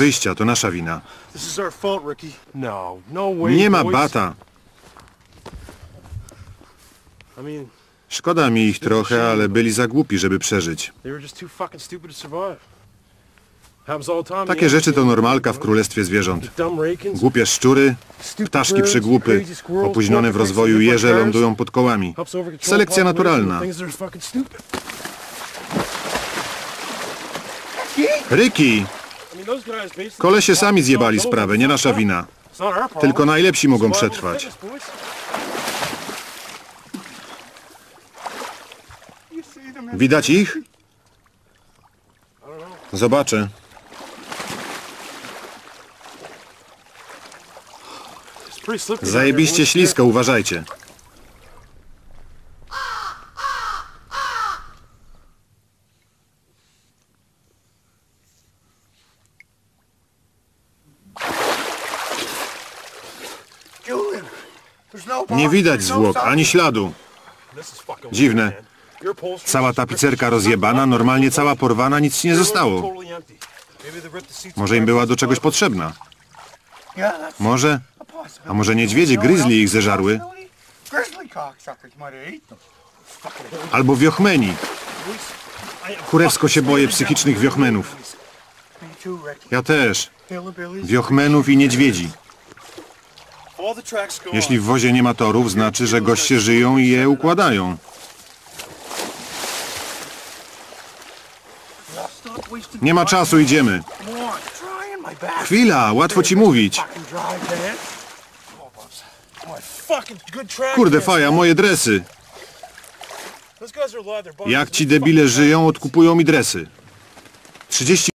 wyjścia, to nasza wina. No, no Nie ma bata. Szkoda mi ich trochę, ale byli za głupi, żeby przeżyć. Takie rzeczy to normalka w królestwie zwierząt. Głupie szczury, ptaszki przygłupy, opóźnione w rozwoju jeże lądują pod kołami. Selekcja naturalna. Ricky! Kolesie sami zjebali sprawę, nie nasza wina. Tylko najlepsi mogą przetrwać. Widać ich? Zobaczę. Zajebiście ślisko, uważajcie. Nie widać zwłok, ani śladu. Dziwne. Cała tapicerka rozjebana, normalnie cała porwana, nic nie zostało. Może im była do czegoś potrzebna. Może? a może niedźwiedzie, gryzli ich zeżarły? Albo wiochmeni. Kurewsko się boję psychicznych wiochmenów. Ja też. Wiochmenów i niedźwiedzi. Jeśli w wozie nie ma torów, znaczy, że goście żyją i je układają. Nie ma czasu, idziemy. Chwila, łatwo ci mówić. Kurde faja, moje dresy. Jak ci debile żyją, odkupują mi dresy. 30